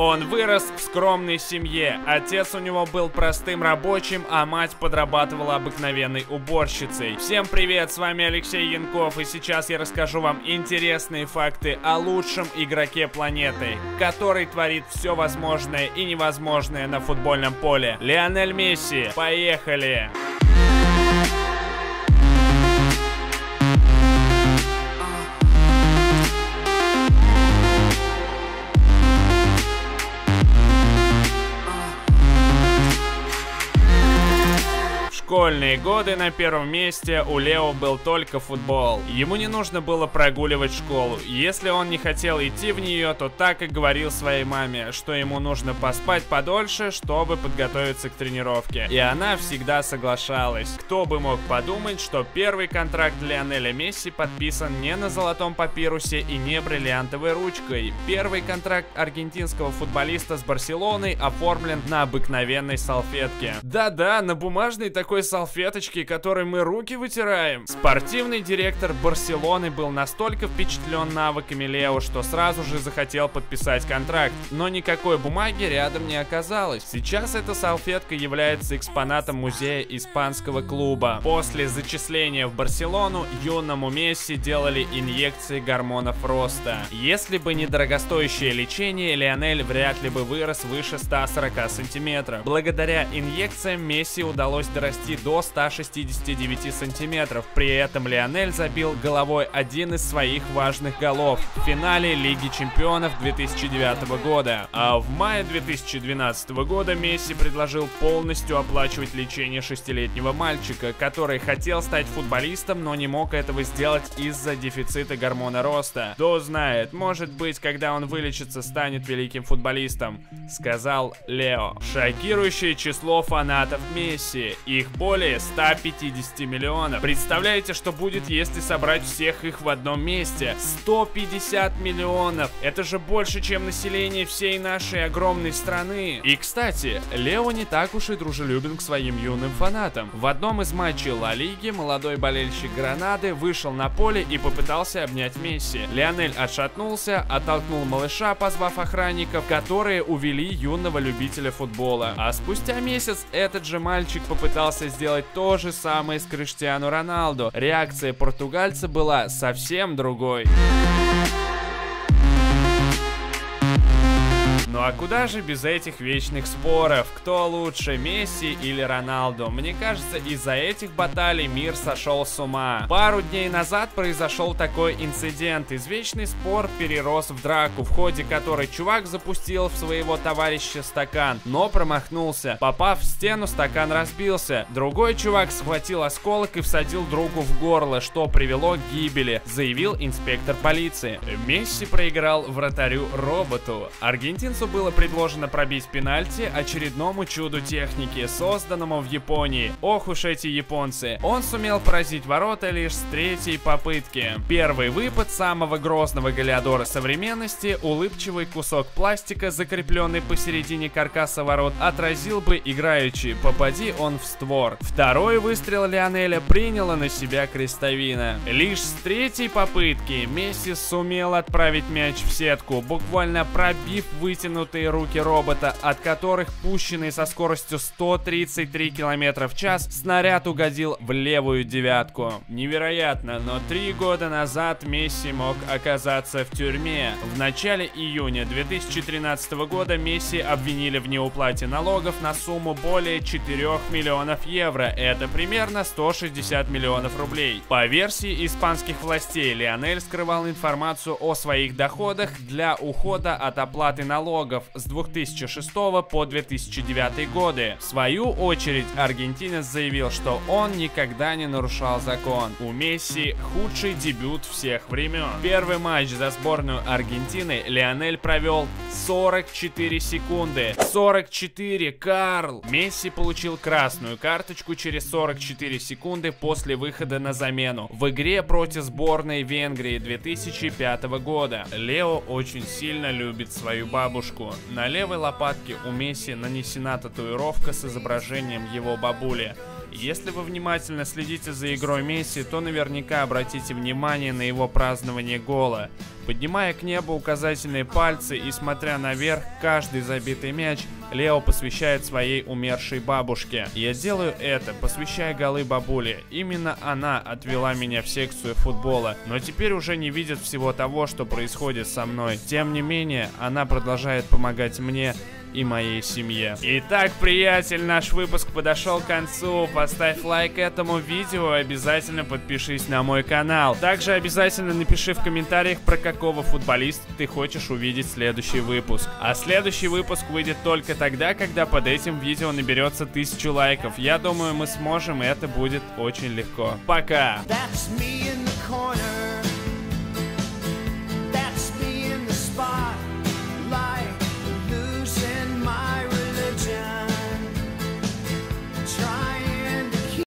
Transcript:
Он вырос в скромной семье. Отец у него был простым рабочим, а мать подрабатывала обыкновенной уборщицей. Всем привет, с вами Алексей Янков, и сейчас я расскажу вам интересные факты о лучшем игроке планеты, который творит все возможное и невозможное на футбольном поле. Лионель Месси. Поехали! Школьные годы на первом месте у Лео был только футбол. Ему не нужно было прогуливать школу. Если он не хотел идти в нее, то так и говорил своей маме, что ему нужно поспать подольше, чтобы подготовиться к тренировке. И она всегда соглашалась. Кто бы мог подумать, что первый контракт Лионеля Месси подписан не на золотом папирусе и не бриллиантовой ручкой. Первый контракт аргентинского футболиста с Барселоной оформлен на обыкновенной салфетке. Да-да, на бумажной такой такой салфеточки, которой мы руки вытираем. Спортивный директор Барселоны был настолько впечатлен навыками Лео, что сразу же захотел подписать контракт, но никакой бумаги рядом не оказалось. Сейчас эта салфетка является экспонатом музея испанского клуба. После зачисления в Барселону юному Месси делали инъекции гормонов роста. Если бы не дорогостоящее лечение, Лионель вряд ли бы вырос выше 140 сантиметров. Благодаря инъекциям Месси удалось дорасти почти до 169 сантиметров. При этом Лионель забил головой один из своих важных голов в финале Лиги Чемпионов 2009 года. А в мае 2012 года Месси предложил полностью оплачивать лечение шестилетнего мальчика, который хотел стать футболистом, но не мог этого сделать из-за дефицита гормона роста. Кто знает, может быть, когда он вылечится, станет великим футболистом, сказал Лео. Шокирующее число фанатов Месси. Их более 150 миллионов. Представляете, что будет, если собрать всех их в одном месте? 150 миллионов! Это же больше, чем население всей нашей огромной страны. И, кстати, Лео не так уж и дружелюбен к своим юным фанатам. В одном из матчей Ла Лиги молодой болельщик Гранады вышел на поле и попытался обнять Месси. Лионель отшатнулся, оттолкнул малыша, позвав охранников, которые увели юного любителя футбола. А спустя месяц этот же мальчик попытался сделать то же самое с Криштиану Роналду. Реакция португальца была совсем другой. Ну а куда же без этих вечных споров? Кто лучше, Месси или Роналду? Мне кажется, из-за этих баталий мир сошел с ума. Пару дней назад произошел такой инцидент. Извечный спор перерос в драку, в ходе которой чувак запустил в своего товарища стакан, но промахнулся. Попав в стену, стакан разбился. Другой чувак схватил осколок и всадил другу в горло, что привело к гибели, заявил инспектор полиции. Месси проиграл вратарю роботу. Аргентинцу было предложено пробить пенальти очередному чуду техники, созданному в Японии. Ох уж эти японцы. Он сумел поразить ворота лишь с третьей попытки. Первый выпад самого грозного галиадора современности, улыбчивый кусок пластика, закрепленный посередине каркаса ворот, отразил бы играючи, попади он в створ. Второй выстрел Лионеля приняла на себя крестовина. Лишь с третьей попытки Месси сумел отправить мяч в сетку, буквально пробив вытянутый вытянутые руки робота, от которых пущенный со скоростью 133 км в час снаряд угодил в левую девятку. Невероятно, но три года назад Месси мог оказаться в тюрьме. В начале июня 2013 года Месси обвинили в неуплате налогов на сумму более 4 миллионов евро. Это примерно 160 миллионов рублей. По версии испанских властей, Лионель скрывал информацию о своих доходах для ухода от оплаты налогов налогов с 2006 по 2009 годы. В свою очередь, аргентинец заявил, что он никогда не нарушал закон. У Месси худший дебют всех времен. Первый матч за сборную Аргентины Лионель провел 44 секунды. 44, Карл! Месси получил красную карточку через 44 секунды после выхода на замену в игре против сборной Венгрии 2005 года. Лео очень сильно любит свою бабушку татуировку. На левой лопатке у Месси нанесена татуировка с изображением его бабули. Если вы внимательно следите за игрой Месси, то наверняка обратите внимание на его празднование гола. Поднимая к небу указательные пальцы и смотря наверх, каждый забитый мяч Лео посвящает своей умершей бабушке. Я делаю это, посвящая голы бабуле. Именно она отвела меня в секцию футбола, но теперь уже не видит всего того, что происходит со мной. Тем не менее, она продолжает помогать мне и моей семье. Итак, приятель, наш выпуск подошел к концу. Поставь лайк этому видео и обязательно подпишись на мой канал. Также обязательно напиши в комментариях, про какого футболиста ты хочешь увидеть следующий выпуск. А следующий выпуск выйдет только тогда, когда под этим видео наберется тысячу лайков. Я думаю, мы сможем, и это будет очень легко. Пока! That's me.